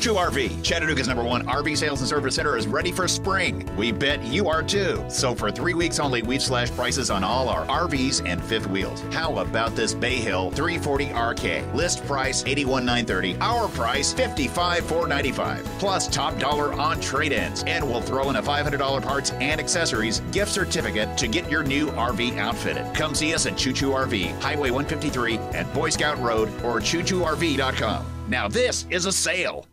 Choo RV, Chattanooga's number one RV sales and service center, is ready for spring. We bet you are too. So for three weeks only, we've slashed prices on all our RVs and fifth wheels. How about this Bay Hill 340 RK? List price 81930. Our price 55495. Plus top dollar on trade-ins, and we'll throw in a $500 parts and accessories gift certificate to get your new RV outfitted. Come see us at Choo Choo RV, Highway 153 at Boy Scout Road or ChooChooRV.com. Now this is a sale.